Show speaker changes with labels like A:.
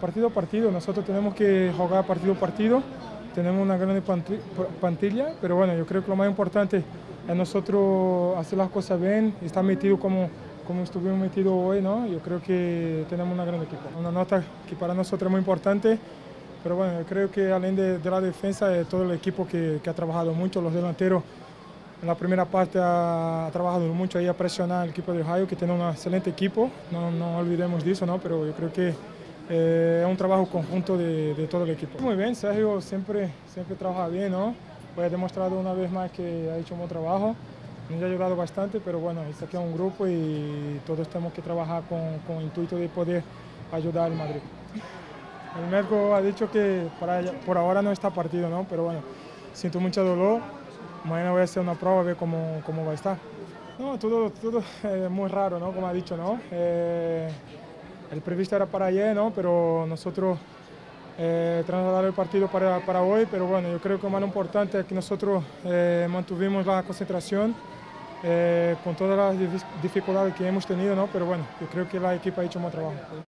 A: Partido a partido, nosotros tenemos que jugar partido a partido, tenemos una gran plantilla, pero bueno, yo creo que lo más importante es nosotros hacer las cosas bien, estar metido como, como estuvimos metidos hoy, ¿no? Yo creo que tenemos una gran equipo. Una nota que para nosotros es muy importante, pero bueno, yo creo que além de, de la defensa, es todo el equipo que, ha trabajado mucho, los delanteros en la primera parte ha, trabajado mucho ahí a presionar al equipo de Ohio, que tiene un excelente equipo, no, no olvidemos de eso, ¿no? pero yo creo que eh, es un trabajo conjunto de, de, todo el equipo. Muy bien, Sergio siempre, siempre trabaja bien, ¿no? Pues ha demostrado una vez más que ha hecho un buen trabajo, nos ha ayudado bastante, pero bueno, este aquí un grupo y todos tenemos que trabajar con, con intuito de poder ayudar al Madrid. El médico ha dicho que por ahora no está partido, ¿no? pero bueno, siento mucho dolor Mañana voy a hacer una prueba a ver cómo, cómo va a estar. No, todo, todo es muy raro, ¿no? Como ha dicho, ¿no? Eh, el previsto era para ayer, ¿no? Pero nosotros eh, trasladar el partido para, para, hoy, pero bueno, yo creo que lo más importante es que nosotros eh, mantuvimos la concentración eh, con todas las dificultades que hemos tenido, ¿no? Pero bueno, yo creo que la equipa ha hecho un buen trabajo.